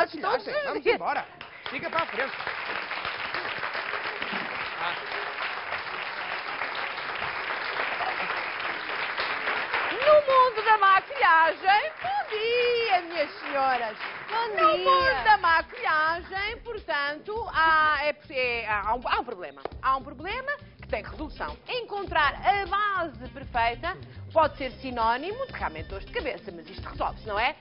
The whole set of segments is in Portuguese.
maquilhagem. todos os Vamos dias. embora. Siga para a frente. No mundo da maquilhagem, bom dia, minhas senhoras. Bom No dia. mundo da maquilhagem, portanto, há, é- é- há um, há um problema. Há um problema que tem resolução. Encontrar a base perfeita pode ser sinónimo de realmente dores de cabeça, mas isto resolve-se, não é?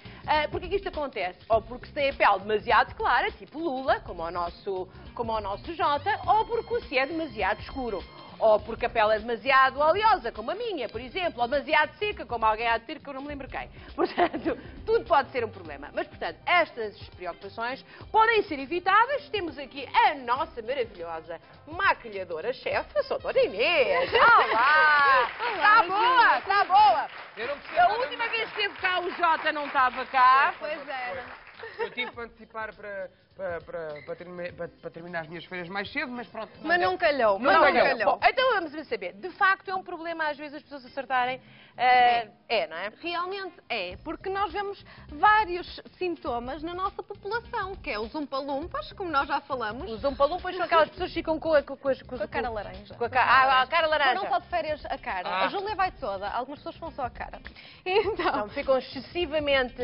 Porquê que isto acontece? Ou porque se tem a pele demasiado clara, tipo Lula, como o nosso, como o nosso Jota, ou porque se é demasiado escuro. Ou porque a pele é demasiado oleosa, como a minha, por exemplo, ou demasiado seca, como alguém há de ter, que eu não me lembro quem. Portanto, tudo pode ser um problema. Mas, portanto, estas preocupações podem ser evitáveis. Temos aqui a nossa maravilhosa maquilhadora-chefe, a Doutora Inês. Olá! Está boa, está boa. eu não preciso A última vez que esteve cá, o Jota não estava cá. Pois era. Eu tive para antecipar para, para, para, para, termi- para- para terminar as minhas feiras mais cedo, mas pronto. Mas não calhou, mas Não não calhou. calhou. Bom, então vamos saber. De facto, é um problema às vezes as pessoas acertarem. eh, é, não é? Realmente é, porque nós vemos vários sintomas na nossa população, que é os umpalumpas, como nós já falamos, Os umpalumpas são aquelas pessoas que ficam com a, com, com, as- com, com a cara laranja. Com a, ca- ah, a cara laranja. só de férias a cara. Ah. A Júlia vai toda, algumas pessoas vão só a cara. Então, Então, ficam excessivamente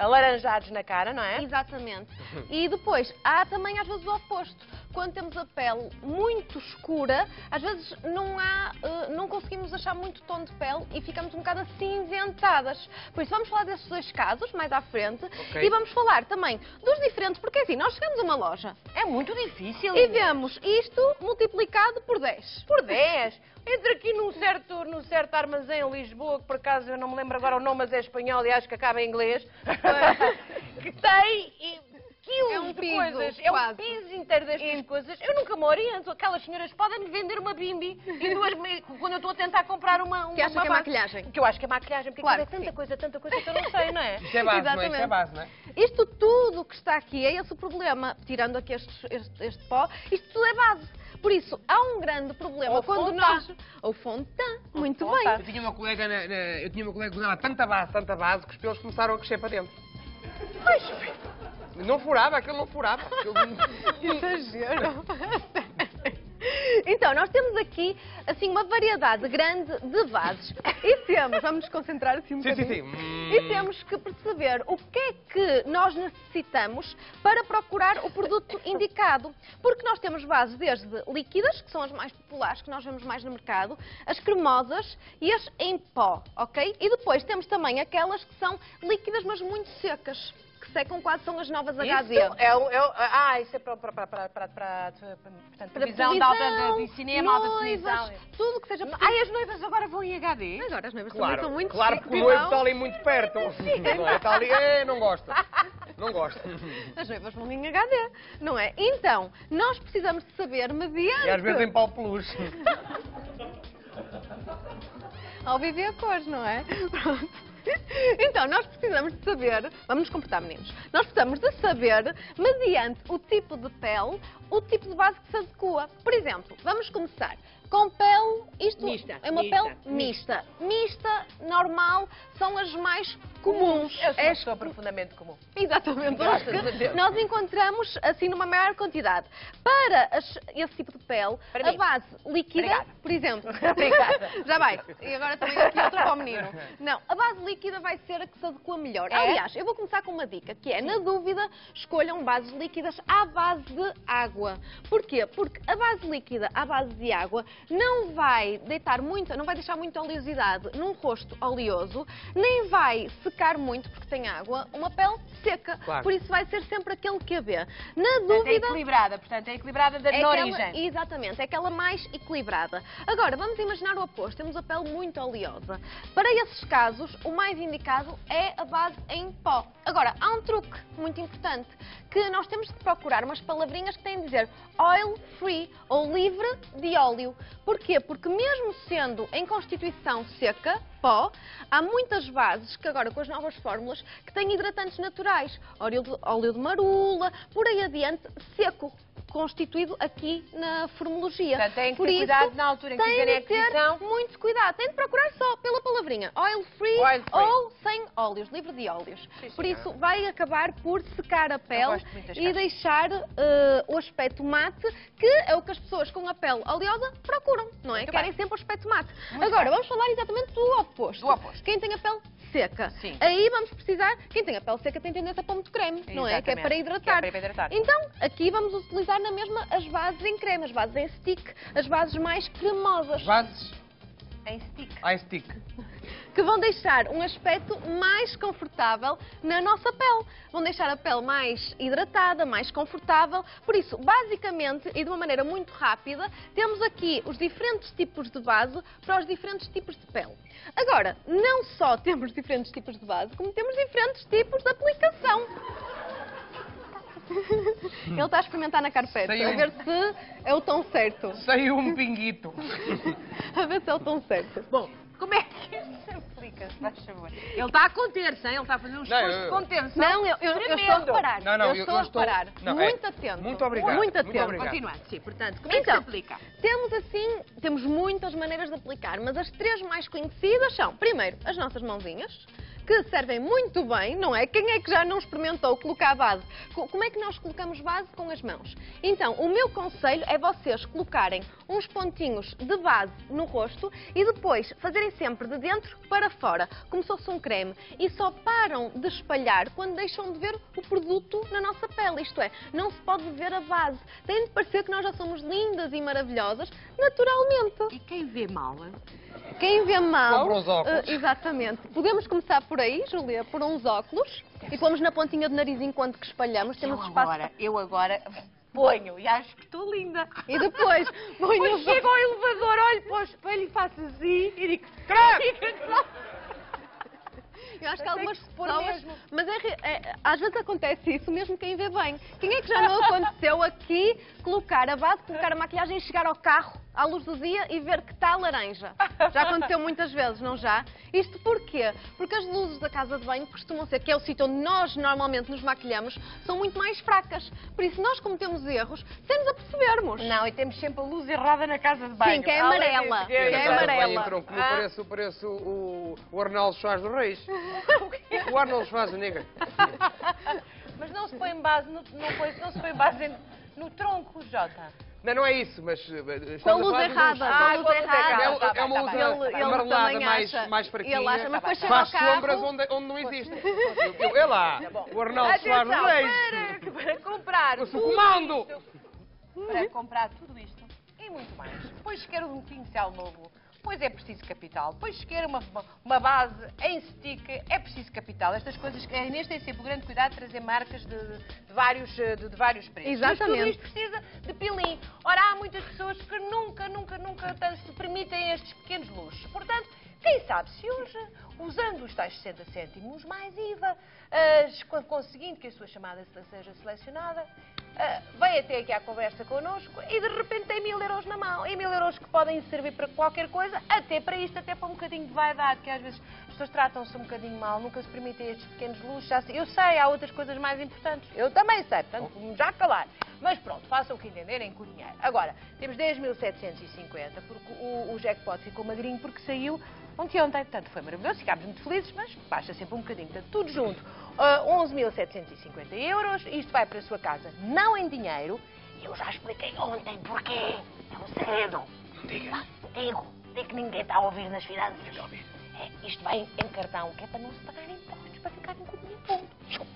alaranjados na cara, não é? Exatamente. E depois, há também às vezes o oposto. Quando temos a pele muito escura, às vezes não há, eh, não conseguimos achar muito tom de pele e ficamos um bocado acinzentadas. Por isso vamos falar desses dois casos mais à frente Ok. e vamos falar também dos diferentes, porque assim, nós chegamos a uma loja É muito difícil. e vemos isto multiplicado por 10. Por 10. Entra aqui num certo, num certo armazém em Lisboa, que por acaso eu não me lembro agora o nome, mas é espanhol e acho que acaba em inglês, que tem quilos É um de piso, coisas. É um quase. piso inteiro destas coisas. Eu nunca me oriento. Aquelas senhoras podem-me vender uma bimbi e duas, me- quando eu estou a tentar comprar uma, uma Que acha uma que é maquilhagem. Que eu acho que é maquilhagem, porque Claro é tanta sim. coisa, tanta coisa que eu não sei, não é? Isto é base, não é? Isto é Exatamente. base, não é? Isto tudo que está aqui é esse o problema. Tirando aqui estes- este, este pó, isto tudo é base. Por isso, há um grande problema Ou quando fondant. nós. Ou fondant, muito bem. fondant. Eu tinha uma colega, na, na- eu tinha uma colega que usava tanta base, tanta base, que os pelos começaram a crescer para dentro. Não furava, aquilo não furava. Exagero. Então, nós temos aqui, assim, uma variedade grande de vasos. E temos, vamos nos concentrar assim um Sim, sim, bocadinho. sim. E temos que perceber o que é que nós necessitamos para procurar o produto indicado. Porque nós temos vasos desde líquidas, que são as mais populares, que nós vemos mais no mercado, as cremosas e as em pó, ok? E depois temos também aquelas que são líquidas, mas muito secas. Secam quase são as novas HD. Isso é, é ah, isso é para, para, para, para, para, para, televisão, de alta de, de cinema, alta definição. noivas, tudo que seja possível. Ai, as noivas agora vão em HD? Agora as noivas Claro, também são muito claro, porque o noivo está ali muito perto. Não é? Está ali, é, não gosto. Não gosto. As noivas vão em HD, não é? Então, nós precisamos de saber, mediante... E às vezes em pau peluche. Ao viver a cores, não é? Pronto. Então, nós precisamos de saber, vamos nos comportar meninos, nós precisamos de saber, mediante o tipo de pele, o tipo de base que se adequa. Por exemplo, vamos começar com pele, isto Mista, é uma mista, pele mista. Mista, normal, são as mais comuns. Eu sou É pessoa profundamente comum. Exatamente, Graças as que a Deus. nós encontramos assim numa maior quantidade. Para as- esse tipo de pele, Para a mim. base líquida, Obrigada. por exemplo, Obrigada. já vai. E agora também aqui outra para o menino. Não, a base líquida vai ser a que se adequa melhor. É? Aliás, eu vou começar com uma dica, que é, na dúvida, escolham bases líquidas à base de água. Porquê? Porque a base líquida à base de água não vai deitar muito, não vai deixar muita oleosidade num rosto oleoso, nem vai secar muito, porque tem água, uma pele seca. Claro. Por isso vai ser sempre aquele QB. Na Portanto, é dúvida... equilibrada, portanto, é equilibrada da, É aquela- origem. Exatamente, é aquela mais equilibrada. Agora, vamos imaginar o oposto. Temos a pele muito oleosa. Para esses casos, o mais indicado é a base em pó. Agora, há um truque muito importante, que nós temos que procurar umas palavrinhas que têm dizer oil free ou livre de óleo. Porquê? Porque mesmo sendo em constituição seca, pó, há muitas bases que agora com as novas fórmulas que têm hidratantes naturais, óleo de, óleo de marula, por aí adiante, seco constituído aqui na formologia. Portanto, têm que Por ter isso, cuidado na altura em que fizerem a de ter aquisição. muito cuidado. Tem de procurar só pela palavrinha oil free, Oil free. ou sem óleos, livre de óleos. Sim, Por isso, vai acabar por secar a pele e deixar eh, o aspecto mate, que é o que as pessoas com a pele oleosa procuram, não é? Muito Querem bem. sempre o aspecto mate. Muito Agora, bem. vamos falar exatamente do oposto. Do oposto. Quem tem a pele seca. Sim. Aí vamos precisar, quem tem a pele seca tem tendência para muito creme, não é? Que é para hidratar. Que é para hidratar. Então, aqui vamos utilizar na mesma as bases em creme, as bases em stick, as bases mais cremosas, Bases Em stick. eye stick. que vão deixar um aspecto mais confortável na nossa pele. Vão deixar a pele mais hidratada, mais confortável. Por isso, basicamente, e de uma maneira muito rápida, temos aqui os diferentes tipos de base para os diferentes tipos de pele. Agora, não só temos diferentes tipos de base, como temos diferentes tipos de aplicação. Ele está a experimentar na carpete, Saiu. a ver se é o tom certo. Saiu um pinguito. A ver se é o tom certo. Bom, como é que isso se aplica, se faz favor? Ele está a conter-se, ele está a fazer um esforço eu- de contenção. Não, eu, eu, eu estou a reparar. Não, não, eu eu- estou a estou- reparar. não, é- muito atento. muito obrigado, Muito muito atento. obrigado. Continuando, sim, portanto, como é que Então, se aplica? temos assim, temos muitas maneiras de aplicar, mas as três mais conhecidas são, primeiro, as nossas mãozinhas, que servem muito bem, não é? Quem é que já não experimentou colocar base? Co- Como é que nós colocamos base com as mãos? Então, o meu conselho é vocês colocarem uns pontinhos de base no rosto e depois fazerem sempre de dentro para fora, como se fosse um creme, e só param de espalhar quando deixam de ver o produto na nossa pele. Isto é, não se pode ver a base. Tem de parecer que nós já somos lindas e maravilhosas naturalmente. E quem vê mal? Quem vê mal. Compra uns óculos. eh, exatamente. Podemos começar por aí, Júlia, por uns óculos. E pomos na pontinha do nariz enquanto que espalhamos. Temos eu espaço. agora, eu agora ponho e acho que estou linda. E depois ponho. Depois chego ao elevador, olho para o espelho e faço assim e digo, crack! Eu acho que algumas pessoas. mesmo. Mas é é- às vezes acontece isso mesmo quem vê bem. Quem é que já não aconteceu aqui colocar a base, colocar a maquilhagem e chegar ao carro à luz do dia e ver que está laranja? Já aconteceu muitas vezes, não já? Isto porquê? Porque as luzes da casa de banho costumam ser, que é o sítio onde nós normalmente nos maquilhamos, são muito mais fracas. Por isso nós cometemos erros sem nos apercebermos. Não, e temos sempre a luz errada na casa de banho. Sim, que é amarela. Que é Agora amarela. Ah. parece, parece o, o Arnaldo Schwarzenegger do Reis. O Arnold Schwarzenegger. Mas não se põe base no, não, põe, não se põe base em- no tronco, Jota. Não, não é isso, mas... eh, Com a estamos luz errada, com Ah, a luz com errada. É, tá é uma tá luz amarelada mais, mais fraquinha. Ele acha, mas depois chega Faz ao carro- sombras onde, onde não existe. Eu- eu- É lá, o Arnaldo Atenção, Schwarzenegger. para, para comprar tudo comando. isto, para comprar tudo isto e muito mais. Depois se quer um pincel novo, pois é preciso capital. Depois se quer uma, uma, base em stick, é preciso capital. Estas coisas, a Inês tem sempre o grande cuidado de trazer marcas de, de vários, de, de vários preços. Mas tudo Exatamente. isto precisa de pilim. Ora, há muitas pessoas que nunca, nunca, nunca tanto se permitem estes pequenos luxos. Portanto, quem sabe se hoje, usando os tais 60 cêntimos mais IVA, conseguindo que a sua chamada se- seja selecionada, ah, vem até aqui à conversa connosco e de repente tem mil euros na mão. E mil euros que podem servir para qualquer coisa, até para isto, até para um bocadinho de vaidade, que às vezes as pessoas tratam-se um bocadinho mal, nunca se permitem estes pequenos luxos. Eu sei, há outras coisas mais importantes. Eu também sei, portanto, já calar. Mas pronto, façam o que entenderem com o dinheiro. Agora, temos 10.750, porque o, o jackpot ficou magrinho porque saiu ontem ontem. Portanto, foi maravilhoso, ficámos muito felizes, mas baixa sempre um bocadinho. Portanto, tudo junto, ah, 11.750 euros. Isto vai para a sua casa, não em dinheiro. E eu já expliquei ontem porquê. É um segredo. Não diga. Digo, digo que ninguém está a ouvir nas finanças. É, isto vai em cartão, que é para não se pagar impostos, para ficarem com o dinheiro ponto.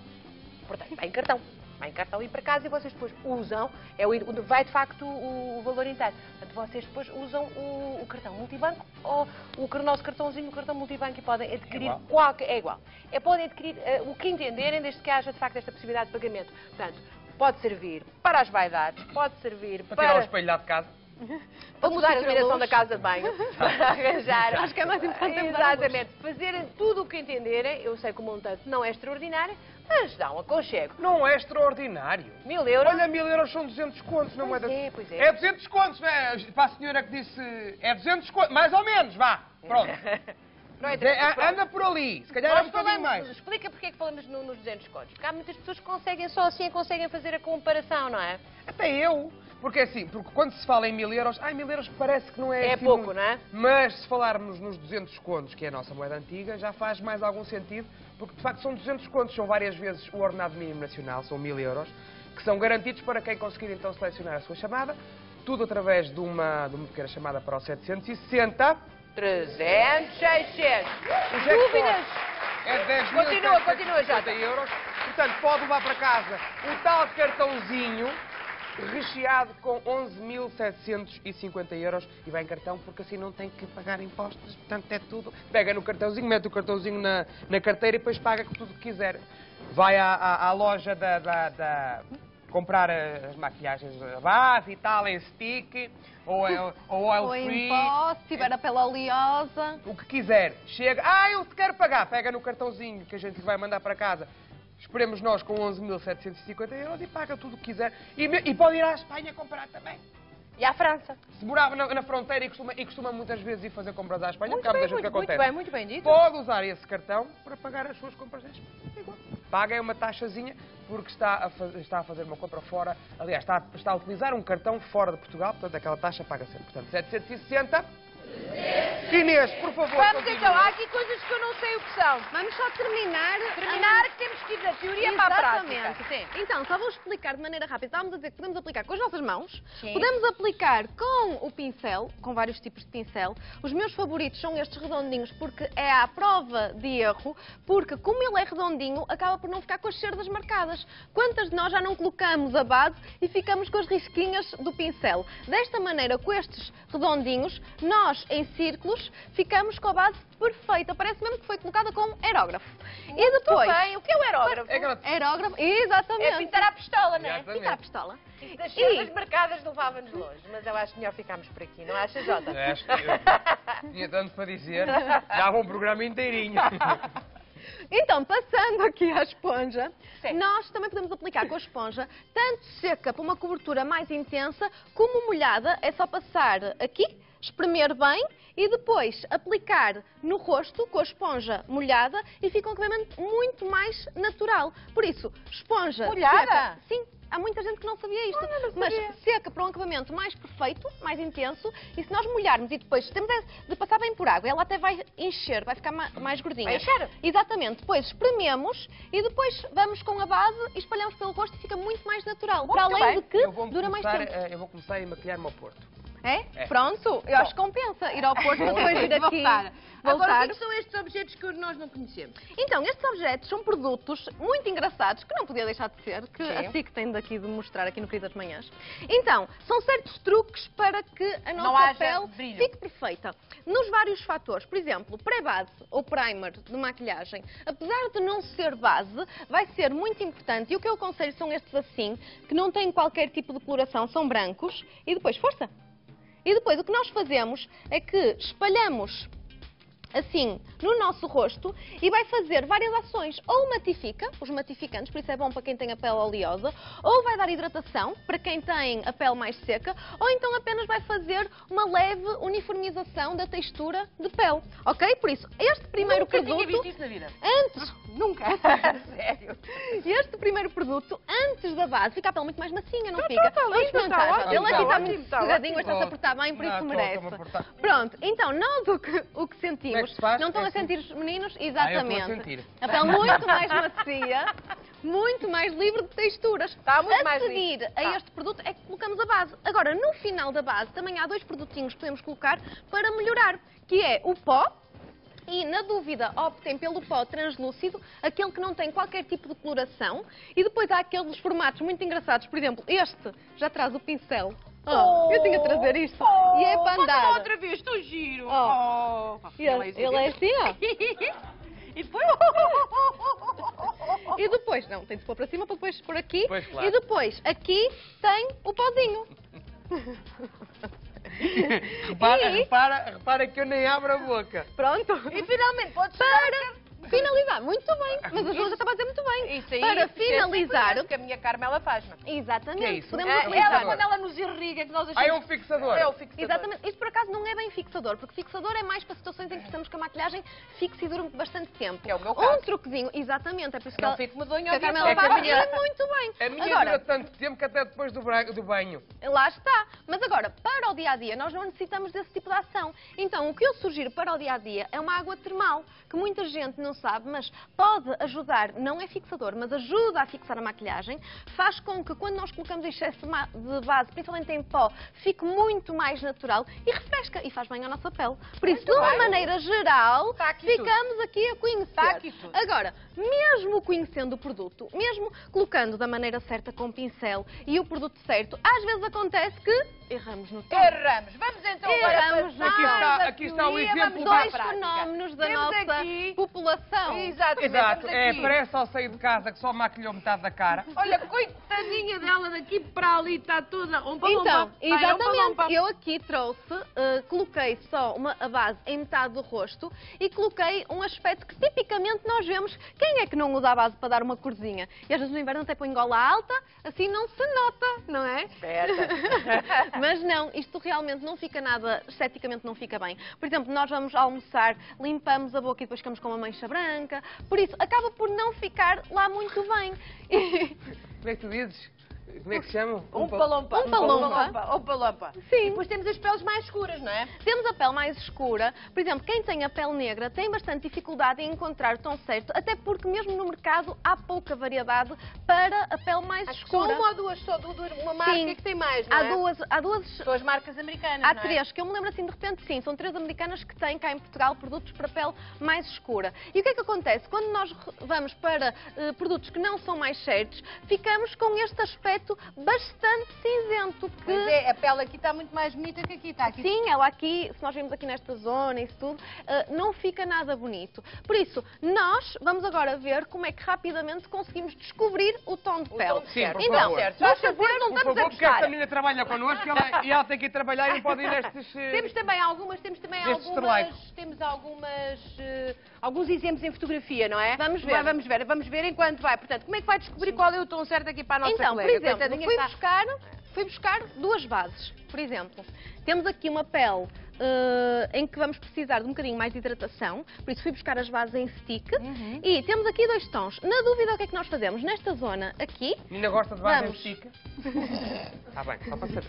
Portanto, vai em cartão. Vai em cartão e para casa e vocês depois usam, é o, vai de facto o, o valor inteiro. Portanto, vocês depois usam o, o cartão multibanco ou o nosso cartãozinho, o cartão multibanco e podem adquirir igual. qualquer. É igual. É, podem adquirir eh, o que entenderem, desde que haja de facto esta possibilidade de pagamento. Portanto, pode servir para as vaidades, pode servir Para para, tirar o espelho lá de casa. para mudar a luz. da casa de banho, para arranjar. Acho que é mais importante. Exatamente. Fazerem tudo o que entenderem. Eu sei que o montante não é extraordinário, mas dá um aconchego. Não é extraordinário. Mil euros. Olha, mil euros são 200 contos, não é? é, pois é. É 200 contos, não é? Para a senhora que disse, é 200 contos, mais ou menos, vá. Pronto. Não é É, 300, a- pronto. anda por ali, se calhar é um Nós falamos, mais. explica porque é que falamos no- nos 200 contos. Porque há muitas pessoas que conseguem só assim conseguem fazer a comparação, não é? Até eu. Porque assim, porque quando se fala em mil euros, ai, mil euros parece que não é É assim pouco, muito. não é? Mas se falarmos nos 200 contos, que é a nossa moeda antiga, já faz mais algum sentido, porque de facto são 200 contos, são várias vezes o ordenado mínimo nacional, são mil euros, que são garantidos para quem conseguir então selecionar a sua chamada, tudo através de uma, de uma pequena chamada para o 760. 300, 600. O jackpot Dúvidas? É 10 Continua, continua, Jota. euros. Portanto, pode levar para casa o tal cartãozinho recheado com 11.750 euros e vai em cartão porque assim não tem que pagar impostos. Portanto, é tudo. Pega no cartãozinho, mete o cartãozinho na, na carteira e depois paga com tudo o que quiser. Vai à, à- à loja da, da- da- comprar as maquilhagens a base e tal, em stick ou, ou, ou oil Ou free. pó, se tiver a pele oleosa. O que quiser. Chega, ah, eu te quero pagar. Pega no cartãozinho que a gente vai mandar para casa. Esperemos nós com 11.750 euros e paga tudo o que quiser. E, e pode ir à Espanha comprar também. E à França? Se morava na, na fronteira e costuma, e costuma muitas vezes ir fazer compras à Espanha, Muito porque há muita gente que muito, muito acontece. bem, muito bem dito. Pode usar esse cartão para pagar as suas compras em Espanha. É. Paga é uma taxazinha porque está a, está a fazer uma compra fora. Aliás, está, a- está a utilizar um cartão fora de Portugal, portanto aquela taxa paga sempre. Portanto, 760. Inês, por favor. Vamos continue. então, há aqui coisas que eu não sei o que são. Vamos só terminar. Terminar que temos que ir da teoria para a prática. Exatamente. Sim. Então, só vou explicar de maneira rápida. Estávamos a dizer que podemos aplicar com as nossas mãos, Sim. podemos aplicar com o pincel, com vários tipos de pincel. Os meus favoritos são estes redondinhos porque é à prova de erro, porque como ele é redondinho, acaba por não ficar com as cerdas marcadas. Quantas de nós já não colocamos a base e ficamos com as risquinhas do pincel? Desta maneira, com estes redondinhos, nós em círculos ficamos com a base perfeita. Parece mesmo que foi colocada com aerógrafo. e depois. Muito bem, o que é o aerógrafo? É Aerógrafo, exatamente. É pintar à pistola, não é? Exatamente. Pintar a pistola. Das E- marcadas levava-nos longe, mas eu acho melhor ficarmos por aqui, não achas, Jota? Eu Acho que eu tinha tanto para dizer. Dava um programa inteirinho. Então, passando aqui à esponja, Sim. nós também podemos aplicar com a esponja, tanto seca para uma cobertura mais intensa, como molhada, é só passar aqui, espremer bem e depois aplicar no rosto com a esponja molhada e fica um acabamento muito mais natural. Por isso, esponja Molhada? seca. Sim. Há muita gente que não sabia isto, Olha, não mas sabia. seca para um acabamento mais perfeito, mais intenso, e se nós molharmos e depois temos de passar bem por água, ela até vai encher, vai ficar ma- mais gordinha. Vai encher? Exatamente. Depois esprememos e depois vamos com a base e espalhamos pelo rosto e fica muito mais natural. Muito para além bem. de que dura mais começar, tempo. eh, eu vou começar a maquilhar-me ao Porto. É? É. Pronto, eu acho que compensa ir ao Porto depois vir aqui. Voltar. Agora, o voltar. que é que são estes objetos que nós não conhecemos? Então, estes objetos são produtos muito engraçados, que não podia deixar de ser, que Sim. a SIC tem daqui de mostrar aqui no Queridas Manhãs. Então, são certos truques para que a nossa pele brilho. fique perfeita. Nos vários fatores, por exemplo, pré-base ou primer de maquilhagem, apesar de não ser base, vai ser muito importante. E o que eu aconselho são estes assim, que não têm qualquer tipo de coloração, são brancos. E depois, força! E depois o que nós fazemos é que espalhamos assim no nosso rosto e vai fazer várias ações. Ou matifica, os matificantes, por isso é bom para quem tem a pele oleosa, ou vai dar hidratação para quem tem a pele mais seca, ou então apenas vai fazer uma leve uniformização da textura de pele. Ok? Por isso, este primeiro Nunca produto. tinha visto isso na vida. Antes, Nunca. Sério. este primeiro produto, antes da base, fica a pele muito mais macia, não Tá, fica? tá, tá Vamos tá experimentar, Jota. Ele tá aqui está ótimo, muito tá sossegadinho, está-se a portar bem, por isso merece. a. Pronto, então nós o que, o que sentimos, é não estão É a assim? sentir os meninos? Ah, a Exatamente. a pele muito mais macia, muito mais livre de texturas. Está muito a mais seguir livre. a Tá. este produto é que colocamos a base. Agora, no final da base, também há dois produtinhos que podemos colocar para melhorar, que é o pó, e, na dúvida, optem pelo pó translúcido, aquele que não tem qualquer tipo de coloração. E depois há aqueles formatos muito engraçados. Por exemplo, este já traz o pincel. Oh, eu tinha de trazer isto. e é para andar. outra vez, estou giro. Oh. Oh. Ele, ele é assim, ó. E depois... E depois, não, tem de pôr para cima para depois pôr aqui. Pois, claro. E depois, aqui tem o pozinho. Repara, E- repara, repara que eu nem abro a boca. Pronto. E finalmente, podes Para finalizar, muito bem, mas a Júlia estava a dizer muito bem. Isso aí, Para isso é finalizar, sempre que a minha Carmela faz-me. exatamente, Que é isso? podemos É, ela, quando ela nos irriga, que nós Ah, achamos... é um fixador. É o fixador. Exatamente. Isto por acaso não é bem fixador, porque fixador é mais para situações em que precisamos que a maquilhagem fixe e dure bastante tempo. Que é o meu Um caso. truquezinho, exatamente, é por isso que Não ela- fico medonha que a dia Carmela faz É que a e muito bem. A minha Agora, dura tanto tempo que até depois do, bra- do banho. Lá está. Mas agora, para o dia a dia, nós não necessitamos desse tipo de ação. Então, o que eu sugiro para o dia a dia é uma água termal, que muita gente não sabe, mas pode ajudar, não é fixador, mas ajuda a fixar a maquilhagem, faz com que quando nós colocamos excesso de base, principalmente em pó, fique muito mais natural e refresca e faz bem à nossa pele. Por isso, de uma bem. maneira geral, Está aqui ficamos aqui a conhecer. Está aqui tudo. Agora, mesmo conhecendo o produto, mesmo colocando da maneira certa com o pincel e o produto certo, às vezes acontece que erramos no tom. Erramos. Vamos então Erramos agora Aqui está- aqui está o exemplo da Dois prática. fenómenos da Temos nossa aqui... população. Exatamente, Exato, temos é aqui. parece ao sair de casa que só maquilhou metade da cara. Olha, coitadinha dela daqui para ali, está toda um Então, Ai, um exatamente, palompa. eu aqui trouxe, eh, coloquei só uma, a base em metade do rosto e coloquei um aspecto que tipicamente nós vemos. Quem é que não usa a base para dar uma corzinha? E às vezes no inverno até põe gola alta, assim não se nota, não é? Esperta. Mas não, isto realmente não fica nada, esteticamente não fica bem. Por exemplo, nós vamos almoçar, limpamos a boca e depois ficamos com uma mancha branca. Por isso, acaba por não ficar lá muito bem. Como é que tu dizes? Como é que se chama? Um pa- palompa. Um palompa. Um palompa. Sim. E depois temos as peles mais escuras, não é? Temos a pele mais escura. Por exemplo, quem tem a pele negra tem bastante dificuldade em encontrar o tom certo, até porque mesmo no mercado há pouca variedade para a pele mais Acho que só escura. uma ou duas, só du- du- uma marca Sim. que tem mais, não Há é? duas, há duas São as marcas americanas, Há não é? três, que eu me lembro assim de repente, sim, são três americanas que têm cá em Portugal produtos para pele mais escura. E o que é que acontece? Quando nós vamos para eh, produtos que não são mais certos, ficamos com este aspecto bastante cinzento. Que... Pois é, a pele aqui está muito mais bonita que aqui. Está aqui Sim, ela aqui, se nós vemos aqui nesta zona e isso tudo, eh, não fica nada bonito. Por isso, nós vamos agora ver como é que rapidamente conseguimos descobrir o tom de pele. Sim, por então, favor. certo. vamos Faz favor, não Por estamos a favor, porque esta menina trabalha connosco e ela, e ela tem que ir trabalhar e não pode ir nestes... eh, Temos também algumas, temos também algumas, temos algumas, eh, alguns exemplos em fotografia, não é? Vamos ver. Vai, Vamos ver, vamos ver enquanto vai. Portanto, como é que vai descobrir qual é o tom certo aqui para a nossa Então, por colega? Exemplo, fui está- buscar, fui buscar duas bases. Por exemplo, temos aqui uma pele eh, em que vamos precisar de um bocadinho mais de hidratação, por isso fui buscar as bases em stick. Uhum. E temos aqui dois tons. Na dúvida, o que é que nós fazemos? Nesta zona aqui, A menina gosta de base em Vamos. estica. Está bem, só para saber.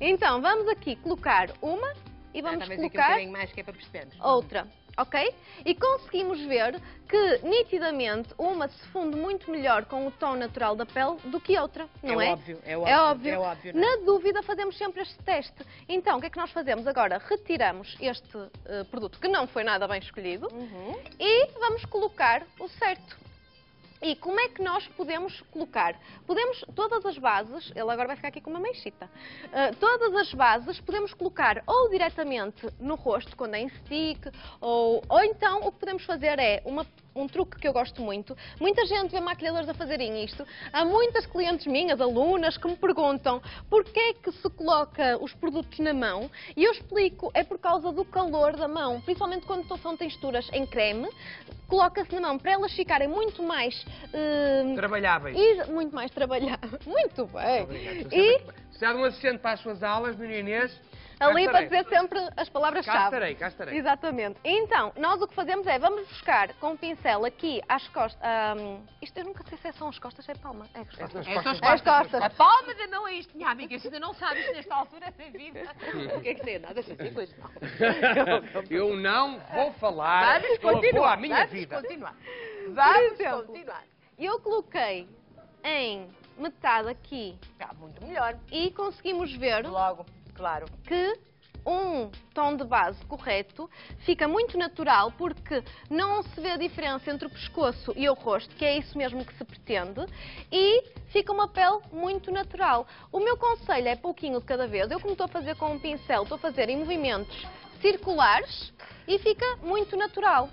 então vamos aqui colocar uma e vamos Talvez aqui um colocar bocadinho mais que é outra. Ok? E conseguimos ver que nitidamente uma se funde muito melhor com o tom natural da pele do que outra, não é? óbvio, é É óbvio, óbvio. é óbvio, é? Na dúvida, fazemos sempre este teste. Então, o que é que nós fazemos agora? Retiramos este eh, produto que não foi nada bem escolhido Uhum. e vamos colocar o certo. E como é que nós podemos colocar? Podemos, todas as bases, ele agora vai ficar aqui com uma mexita, Uh, todas as bases podemos colocar ou diretamente no rosto, quando é em stick, ou, ou então o que podemos fazer é uma- um truque que eu gosto muito. Muita gente vê maquilhadores a fazerem isto. Há muitas clientes minhas, alunas, que me perguntam porquê é que se coloca os produtos na mão e eu explico, é por causa do calor da mão, principalmente quando são texturas em creme, coloca-se na mão para elas ficarem muito mais eh, Trabalháveis. e muito mais trabalhadas. Muito bem. Obrigado. E Se há um assistente para as suas aulas, menina Inês, ali cá para dizer sempre as Cá palavras-chave. estarei, cá estarei. Exatamente. Então, nós o que fazemos é, vamos buscar com o pincel aqui às costas. ahm, isto eu nunca sei se são as costas ou é palma. É as costas. Estas costas. As costas. A palma ainda não é isto, minha amiga. Isso ainda não sabe isto nesta altura da vida. O que é que sei? Nada, deixa assim, pois não. Eu não vou falar Vamos continuar. à minha Vamos vida. continuar. Vamos exemplo. continuar. Eu coloquei em metade aqui Está muito melhor. e conseguimos ver Logo, claro. que um tom de base correto fica muito natural porque não se vê a diferença entre o pescoço e o rosto, que é isso mesmo que se pretende, e fica uma pele muito natural. O meu conselho é pouquinho de cada vez. Eu, como estou a fazer com um pincel, estou a fazer em movimentos circulares e fica muito natural.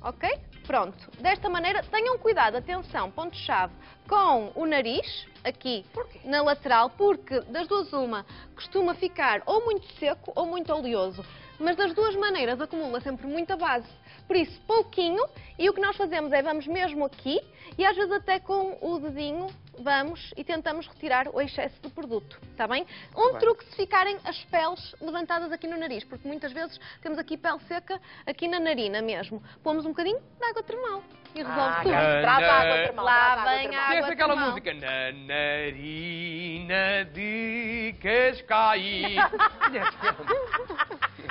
Ok? Pronto. Desta maneira, tenham cuidado, atenção, ponto-chave, com o nariz, aqui na lateral, porque das duas uma, costuma ficar ou muito seco ou muito oleoso. mas das duas maneiras acumula sempre muita base. Por isso, pouquinho, e o que nós fazemos é vamos mesmo aqui e às vezes até com o dedinho vamos e tentamos retirar o excesso do produto, está bem? Um bem. truque se ficarem as peles levantadas aqui no nariz, porque muitas vezes temos aqui pele seca aqui na narina mesmo. Pomos um bocadinho de água termal e resolve Ah, tudo. ok. Traz a água termal. Lá traz a água vem termal. Aquela música? Na narina de Cascais.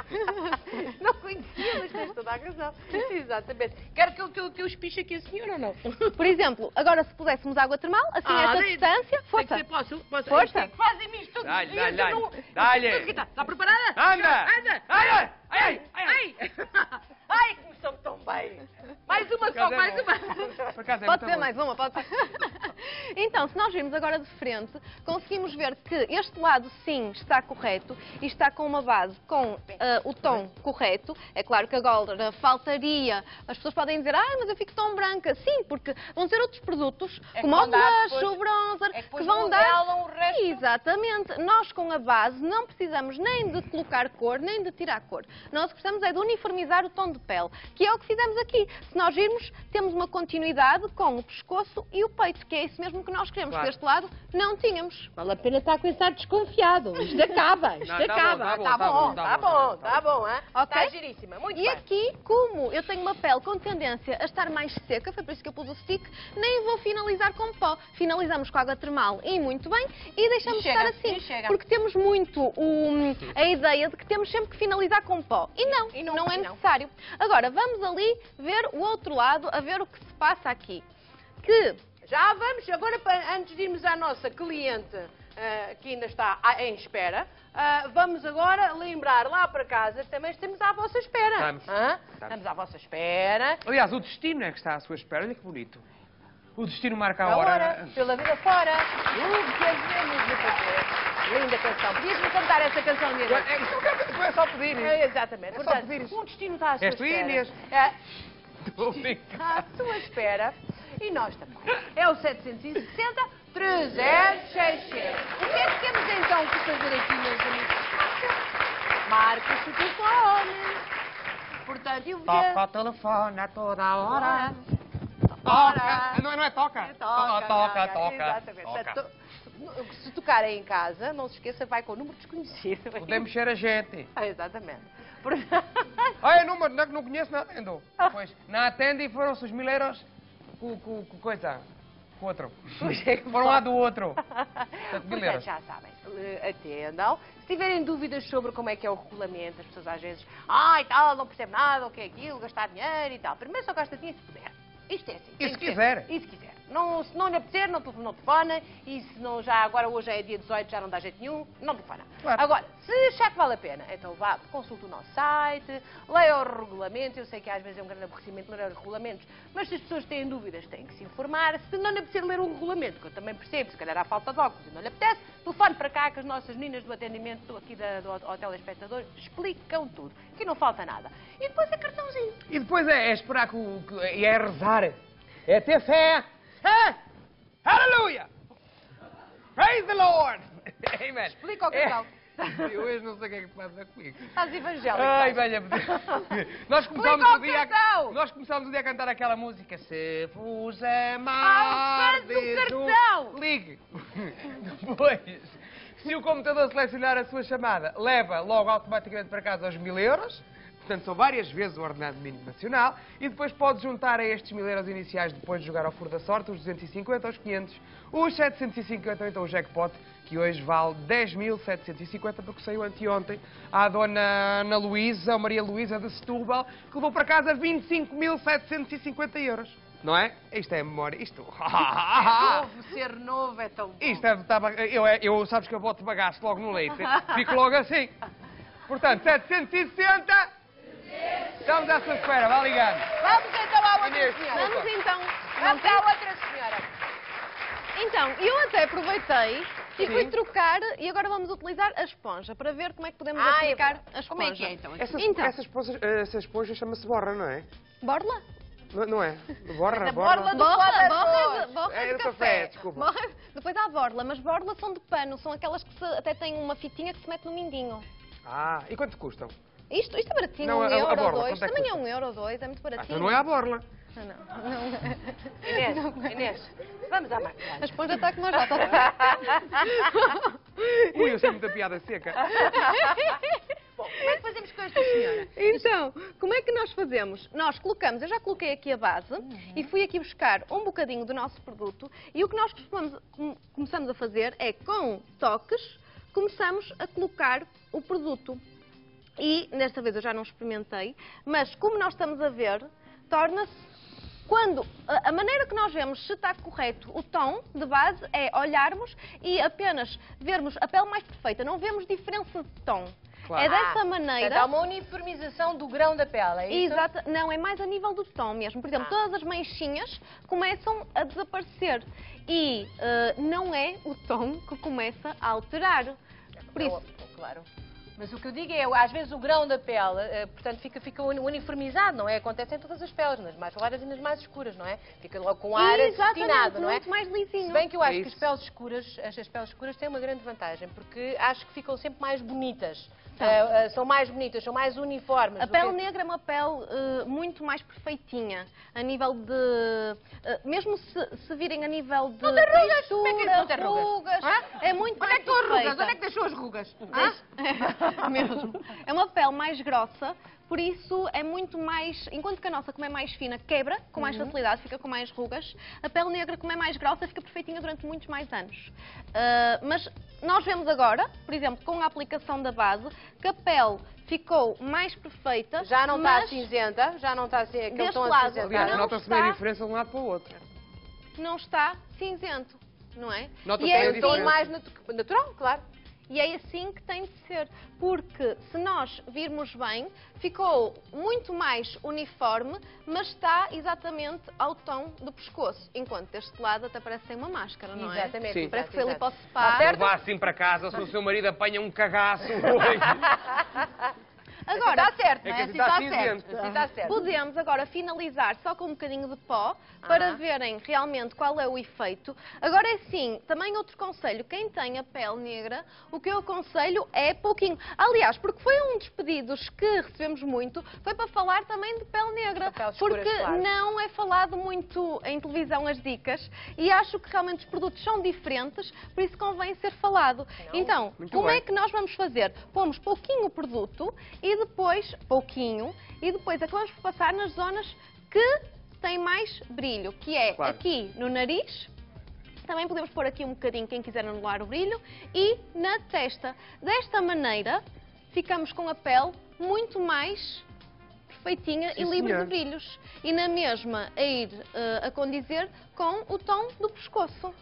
Não conhecia, mas tens toda a razão. Exatamente. Quero que eu, que eu, que eu espiche aqui a senhora ou não? Por exemplo, agora se puséssemos água termal, assim Ah, esta daí- distância, Tem que força. ser, posso? posso? Força. É que Fazem-me isto todos Dá-lhe, dá-lhe, dá-lhe. Está Está tá preparada? Anda! Anda! Ai, ai, ai, ai, Ai! Ai, começou tão bem! Mais uma só, acaso é mais uma! Por acaso é Pode ser mais uma, pode ser. Então, se nós virmos agora de frente, conseguimos ver que este lado sim está correto e está com uma base com ah, o tom correto. É claro que agora faltaria. As pessoas podem dizer, ah, mas eu fico tão branca. Sim, porque vão ser outros produtos, É como o blush, depois- o bronzer, é que que vão dar. o resto. Exatamente. Nós com a base não precisamos nem de colocar cor, nem de tirar cor. Nós precisamos é de uniformizar o tom de pele, que é o que fizemos aqui. Se nós virmos, temos uma continuidade com o pescoço e o peito, que é isso mesmo que nós queremos. Claro. Deste lado, não tínhamos. Vale a pena estar com esse ar desconfiado. Isto acaba, isto Não, tá bom, acaba. tá bom, Tá tá bom, tá bom, tá bom? Está giríssima, muito E bem. aqui, como eu tenho uma pele com tendência a estar mais seca, foi por isso que eu pus o stick, nem vou finalizar com pó. Finalizamos com água termal e muito bem, e deixamos E chega, estar assim. chega. Porque temos muito o- a ideia de que temos sempre que finalizar com pó. E não, E não, não, é não. necessário. Agora, vamos ali ver o outro lado, a ver o que se passa aqui. Que Já vamos, agora antes de irmos à nossa cliente ah, que ainda está em espera, ah, vamos agora lembrar lá para casa que também estamos à vossa espera. Estamos. Estamos. Estamos à vossa espera. Aliás, o destino é que está à sua espera. Olha que bonito. O destino marca a A hora. hora, pela vida fora, o que havemos de fazer. Linda canção. Podias-me cantar essa canção, minha É, não é só pedir. É, exatamente. É só Portanto, pedir isso. um destino está à sua És tu, espera. Inês? É, Estou a brincar. Está à sua espera. E nós também. É o 760 3066. O que é que temos então que fazer aqui, meus amigos? Marca-se o telefone. Portanto, eu Toca vou... o telefone a toda hora. Ora. Toca. Não, é- não é toca? Toca, toca, toca. Exatamente. toca. Portanto, Se tocarem em casa, não se esqueça, vai com o número desconhecido. Podemos ser a gente. Ah, exatamente. Portanto, Olha, número, não, não conheço, não atendo. Pois, não atende e foram-se os mil euros com, com, com coisa. Com outro. Foram lá do outro. Portanto, mil Portanto, já sabem, eh, atendam. Se tiverem dúvidas sobre como é que é o regulamento, as pessoas às vezes, ai tal, não percebe nada, o que é aquilo, gastar dinheiro e tal. Primeiro só gasta dinheiro se puder. Isto é assim. tem se quiser. E se quiser. Não, se não lhe apetecer, não, telefona- não telefona. E se não, já agora hoje é dia 18, já não dá jeito nenhum, não telefona. Claro. Agora, se achar que vale a pena, então vá, consulte o nosso site, leia o regulamento. Eu sei que às vezes é um grande aborrecimento ler os regulamentos, mas se as pessoas têm dúvidas, têm que se informar. Se não lhe apetecer ler o regulamento, que eu também percebo, se calhar há falta de óculos e não lhe apetece, telefone para cá que as nossas meninas do atendimento aqui da, do Hotel Espectador explicam tudo. Aqui não falta nada. E depois é cartãozinho. E depois é, é esperar que o. que- é rezar. É ter fé. É. Aleluia! Praise the Lord! Amen. Explica o cartão. É. Eu hoje não sei o que é que passa comigo. Estás evangélico. Ai, velha. Nós começámos o dia. cartão. Nós começámos o dia a cantar aquela música. Se vos Ah, amar. faz o cartão. Ligue. Depois, se o computador selecionar a sua chamada, leva logo automaticamente para casa os mil euros. Portanto, são várias vezes o ordenado mínimo nacional. E depois pode juntar a estes mil euros iniciais depois de jogar ao furo da sorte, os 250, os 500, os 750 ou então o jackpot, que hoje vale 10.750 porque saiu anteontem à dona Ana Luísa, ou Maria Luísa de Setúbal, que levou para casa 25.750 euros. Não é? Isto é memória. Isto. Novo, ser novo é tão bom. Isto é, tá, eu, eu, sabes que eu boto bagaço logo no leite. Fico logo assim. Portanto, 760. Estamos à sua espera, vá ligando. Vamos então à outra Inês, senhora. Vamos então. Vamos à outra senhora. Então, eu até aproveitei e Sim. fui trocar e agora vamos utilizar a esponja para ver como é que podemos Ah, é aplicar verdade. a esponja. Como é que é, então? Essa, Então. essa, esponja, essa esponja chama-se borra, não é? Borla? Não, não é? Borra, borra. borla do Borla, borla, flor. de- borla É de do café. café, desculpa. Borla- Depois há a borla, mas borlas são de pano, são aquelas que se- até têm uma fitinha que se mete no mindinho. Ah, e quanto custam? Isto, isto é baratinho, Não, um a- a euro borla, ou dois. é Também é um euro ou dois, é muito Ah, baratinho. então não é a borla. Não, não, não. Inês, Inês, vamos à máquina. A esponja está como a jota. Ui, eu sei muita piada seca. Bom, como é que fazemos com esta senhora? Então, como é que nós fazemos? Nós colocamos, eu já coloquei aqui a base e fui aqui buscar um bocadinho do nosso produto e o que nós costumamos- com- começamos a fazer é, com toques, começamos a colocar o produto. E desta vez eu já não experimentei, mas como nós estamos a ver, torna-se quando a maneira que nós vemos se está correto o tom de base é olharmos e apenas vermos a pele mais perfeita, não vemos diferença de tom. Claro. É dessa Ah, Portanto, maneira. há uma uniformização do grão da pele, é isso? Exato, não, é mais a nível do tom mesmo. Por exemplo, Ah. todas as manchinhas começam a desaparecer e eh, não é o tom que começa a alterar. Por isso, Claro. Mas o que eu digo é, às vezes o grão da pele, eh, portanto, fica, fica uni- uniformizado, não é? Acontece em todas as peles, nas mais claras e nas mais escuras, não é? Fica logo com ar acetinado, não é? muito mais lisinho. Se bem que eu É acho que as peles escuras, as, as peles escuras têm uma grande vantagem, porque acho que ficam sempre mais bonitas. São. Eh, eh, são mais bonitas, são mais uniformes. A pele que- negra é uma pele eh, muito mais perfeitinha, a nível de. eh, mesmo se, se virem a nível de. Não tem rugas! Como é que não tem rugas? é muito Onde é que estão as rugas? Onde é que deixou as rugas? É, mesmo. É uma pele mais grossa, por isso é muito mais. Enquanto que a nossa, como é mais fina, quebra com mais facilidade, fica com mais rugas. A pele negra, como é mais grossa, fica perfeitinha durante muitos mais anos. Ah, mas nós vemos agora, por exemplo, com a aplicação da base, que a pele ficou mais perfeita. Já não está cinzenta, já não está assim, aquele tom lado. acinzentado. Aliás, Não nota-se bem a diferença de um lado para o outro. não está cinzento, não é? Nota-se E é a um tom assim- diferença. mais natu- natural, claro. E é assim que tem de ser, porque se nós virmos bem, ficou muito mais uniforme, mas está exatamente ao tom do pescoço. Enquanto deste lado até parece uma máscara, não é? Exatamente. Sim. Parece que foi exato, ali para o exato. spa. Está certo? Vá assim para casa, se o seu marido apanha um cagaço hoje. Agora, está certo, É não é? assim Assim está está certo. Assim está certo. Podemos agora finalizar só com um bocadinho de pó para verem realmente qual é o efeito. Agora é sim, também outro conselho, quem tem a pele negra, o que eu aconselho é pouquinho. Aliás, porque foi um dos pedidos que recebemos muito, foi para falar também de pele negra. Porque claro. não é falado muito em televisão as dicas e acho que realmente os produtos são diferentes, por isso convém ser falado. Então, Muito como bem. é que nós vamos fazer? Pomos pouquinho o produto e depois, pouquinho, e depois acabamos por passar nas zonas que têm mais brilho, que é Claro. aqui no nariz, também podemos pôr aqui um bocadinho, quem quiser anular o brilho, e na testa. Desta maneira, ficamos com a pele muito mais perfeitinha Sim, e livre senhor. de brilhos. E na mesma a ir eh, a condizer com o tom do pescoço.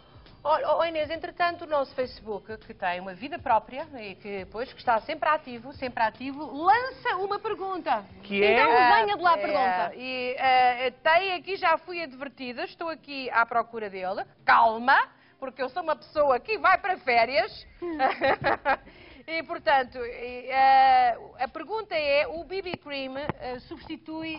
Olha, oh, Inês, entretanto, o nosso Facebook, que tem uma vida própria e que, pois, que está sempre ativo, sempre ativo, lança uma pergunta. Que é? Então, venha de lá a é, pergunta. E ah, tem aqui, já fui advertida, estou aqui à procura dele. Calma, porque eu sou uma pessoa que vai para férias. e, portanto, e, ah, a pergunta é, o BB Cream ah, substitui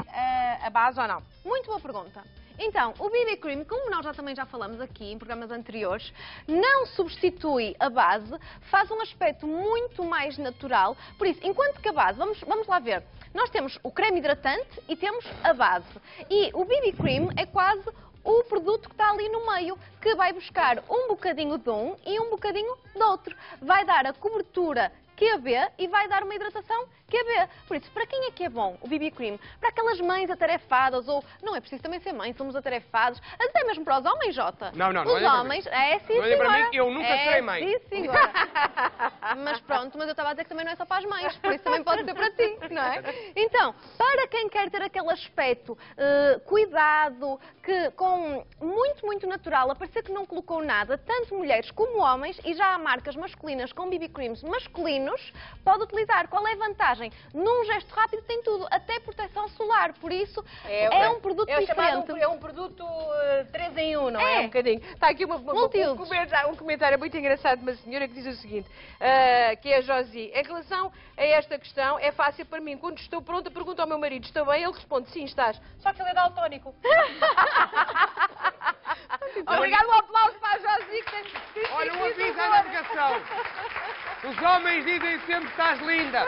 a base ou não? Muito boa pergunta. Então, o BB Cream, como nós já também já falamos aqui em programas anteriores, não substitui a base, faz um aspecto muito mais natural. Por isso, enquanto que a base, vamos, vamos lá ver, nós temos o creme hidratante e temos a base. E o BB Cream é quase o produto que está ali no meio, que vai buscar um bocadinho de um e um bocadinho de outro. Vai dar a cobertura QB e vai dar uma hidratação QB. Por isso, para quem é que é bom o BB Cream? Para aquelas mães atarefadas, ou não é preciso também ser mãe, somos atarefados, até mesmo para os homens, Jota. Não, não, não Os homens, é sim, Não olha para mim que eu nunca é, serei mãe. Sim, senhora. mas pronto, mas eu estava a dizer que também não é só para as mães, por isso também pode ser para ti, não é? Então, para quem quer ter aquele aspecto eh, cuidado, que com muito, muito natural, a parecer que não colocou nada, tanto mulheres como homens, e já há marcas masculinas com BB Creams masculinos, pode utilizar. Qual é a vantagem? Num gesto rápido tem tudo, até proteção solar, por isso é, um produto é diferente. um- é um produto 3 em 1, não é? É. Um bocadinho. Está aqui uma, uma- um, comentário, um comentário muito engraçado de uma senhora que diz o seguinte, ah, que é a Josi. Em relação a esta questão, é fácil para mim. Quando estou pronta, pergunto ao meu marido, estou bem? Ele responde, sim, estás. Só que ele é daltónico. Obrigado, um aplauso para a Josi. Que tem, Olha, um aviso à navegação. Os homens dizem sempre que estás linda.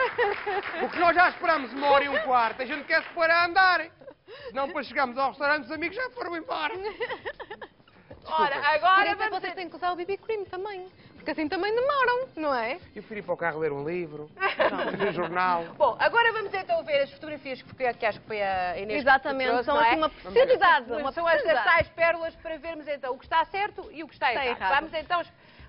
Porque nós já esperamos uma hora e um quarto. A gente quer se pôr a andar. Não, depois chegamos ao restaurante, os amigos já foram embora. Ora, agora é que vamos... vocês têm que usar o BB Cream também. Porque assim também demoram, não é? Eu fui ir para o carro ler um livro, ler um jornal. Bom, agora vamos então ver as fotografias que, que acho que foi a Inês Exatamente, que trouxe, são não é? assim uma preciosidade. São estas preciosidade. tais pérolas para vermos então o que está certo e o que está, Está errado. errado. Vamos então...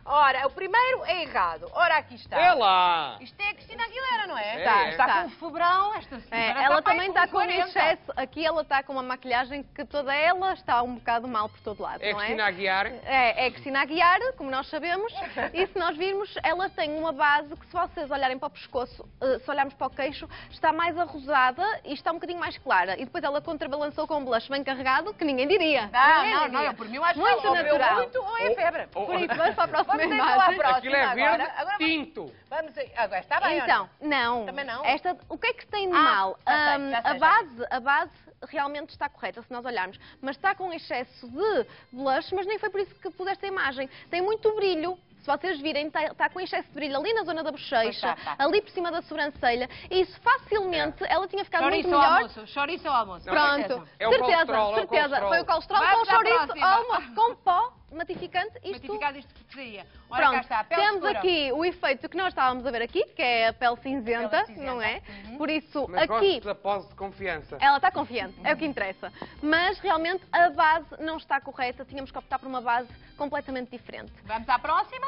Ora, o primeiro é errado. Ora, aqui está. É lá! Isto é a Cristina Aguilera, não é? É, está, é. está Está. com febrão, esta senhora. É, ela aí também está com 40. excesso. Aqui ela está com uma maquilhagem que toda ela está um bocado mal por todo lado, É não Cristina é? Aguiar. É, é a Cristina Aguiar, como nós sabemos, e se nós virmos, ela tem uma base que se vocês olharem para o pescoço, eh, se olharmos para o queixo, está mais arrosada e está um bocadinho mais clara. E depois ela contrabalançou com um blush bem carregado, que ninguém diria. Não, Ninguém não, diria. não, por mim eu acho Muito que ou bebeu natural. muito ou é febre. Oh, Por isso, vamos para a próxima Vamos à imagem. próxima Aquilo é verde agora. Agora vamos- tinto. Vamos aí. Agora está bem, Então, não. Também não? Esta, o que é que tem de Ah, mal? já sei, já sei, a, já base, a base realmente está correta, se nós olharmos. Mas está com excesso de blush, mas nem foi por isso que pus esta imagem. Tem muito brilho. Se vocês virem, está, está com excesso de brilho ali na zona da bochecha, está, está. ali por cima da sobrancelha. E isso facilmente, ela tinha ficado muito Chouriço ao melhor. almoço, chouriço ao almoço. Pronto, É o certeza, é o certeza. colesterol. Foi o colesterol com o ao almoço, com pó matificante. Isto Matificado isto que seria. Ora, Pronto, cá está, a pele temos escura. aqui o efeito que nós estávamos a ver aqui, que é a pele cinzenta, Pele cinzenta. não é? Uhum. Por isso, Mas aqui gosto da pose de confiança. ela está confiante, é o que interessa. Mas realmente a base não está correta, tínhamos que optar por uma base completamente diferente. Vamos à próxima.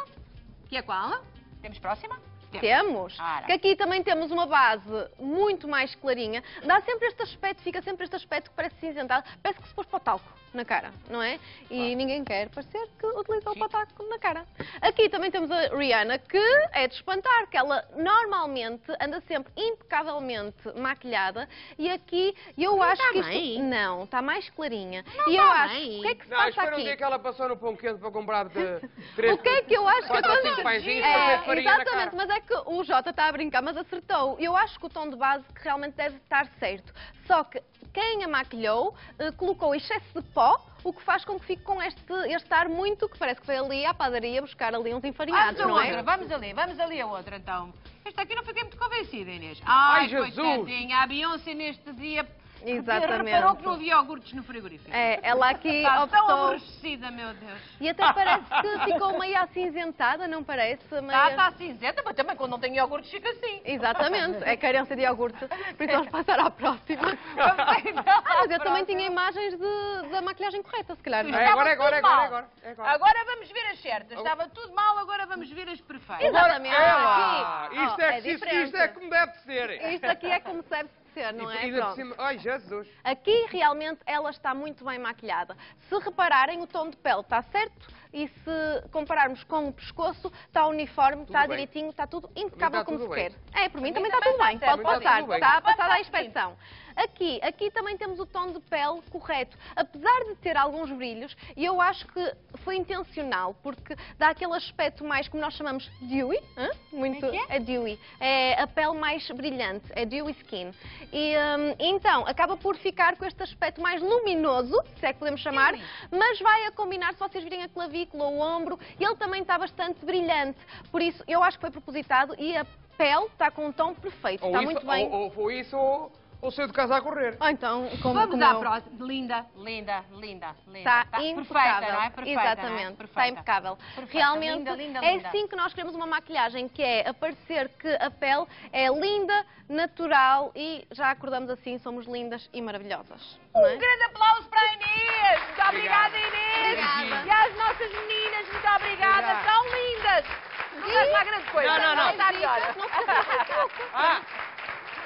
Que é qual? Temos próxima? Temos. Ora. Que aqui também temos uma base muito mais clarinha. Dá sempre este aspecto, fica sempre este aspecto que parece cinzentado. Parece que se pôs para o talco na cara, não é? E ninguém quer parecer que utilizou o talco na cara. Aqui também temos a Rihanna, que é de espantar, que ela normalmente anda sempre impecavelmente maquilhada. E aqui eu acho está que isto... bem. Não, está mais clarinha. Não e eu está acho... bem. O que é que se Não, passa espera um aqui? dia que ela passou no pão quente para comprar de três... O que é que eu acho que quatro ou acontece? cinco pãezinhos para É, na exatamente, mas é que o Jota está a brincar, mas acertou. Eu acho que o tom de base que realmente deve estar certo. Só que quem a maquilhou eh, colocou excesso de pó, o que faz com que fique com este, este ar muito que parece que foi ali à padaria buscar ali uns enfarinhados, Vamos a não outra, é? vamos ali, vamos ali a outra então. Esta aqui não fiquei muito convencida, Inês. Ai, Ai, Jesus! coitadinha, a Beyoncé neste dia Exatamente. reparou que não havia iogurtes no frigorífico. É, ela aqui Está tão optou. aborrecida, meu Deus. E até parece que ficou meio acinzentada, não parece? Meio... Está, está cinzenta, mas também quando não tem iogurtes fica assim. Exatamente, é carência de iogurte. Por isso vamos passar à próxima. Ah, mas eu também tinha imagens de- da maquilhagem correta, se calhar. não É, é? agora, Estava agora, tudo agora, mal. agora, é agora. Agora vamos ver as certas. Estava tudo mal, agora vamos ver as perfeitas. Exatamente. Ela! Aqui, Isto é, é que diferente. isto é como deve ser. Isto aqui é como deve ser, não E- é? e por Pronto. cima- Ai, Jesus. Aqui realmente ela está muito bem maquilhada. Se repararem, o tom de pele está certo e se compararmos com o pescoço, está uniforme, está direitinho, está tudo impecável está como tudo se bem. quer. É, por mim também está tudo bem. está. Pode Está passar, bem. está passada passar, inspeção. Aqui, aqui também temos o tom de pele correto. Apesar de ter alguns brilhos, e eu acho que foi intencional, porque dá aquele aspecto mais, como nós chamamos, dewy. hã? Muito, é que é dewy. É a pele mais brilhante, é dewy skin. E hum, então, acaba por ficar com este aspecto mais luminoso, se é que podemos chamar, mas vai a combinar, se vocês virem a clavícula, o ombro, e ele também está bastante brilhante. Por isso, eu acho que foi propositado e a pele está com um tom perfeito, Ou está isso, muito bem. Ou, ou foi isso ou, saiu de casa a correr. Ou então, como, Vamos como à eu- próxima. Linda, linda, linda, linda. Está Tá impecável. Perfeita, não é? Perfeita, Exatamente, não é? está impecável. Perfeita, Realmente linda, linda, é linda. assim que nós queremos uma maquilhagem, que é aparecer que a pele é linda, natural e já acordamos assim, somos lindas e maravilhosas. não é? Um grande aplauso para a Inês! Muito obrigada. Inês! Obrigada. E às nossas meninas, muito obrigada! Obrigado. São lindas! Não faz lá grande coisa. Não, não, não. Vai dar melhor. Não se preocupe.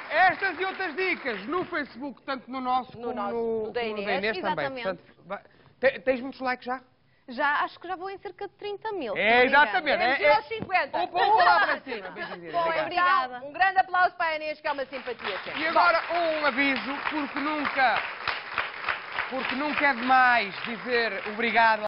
Estas e outras dicas no Facebook, tanto no nosso No como nosso, no, no da como no Inês, também. exatamente. Portanto, vai- Te- tens muitos likes já? Já, acho que já vou em cerca de 30 mil. se É, não me engano. exatamente. Queremos É, ir é- aos 50. Vou vou lá para cima. Beijinhos, Bom. Obrigada. então, um grande aplauso para a Inês, que é uma simpatia sempre. E agora um aviso, porque nunca, porque nunca é demais dizer obrigado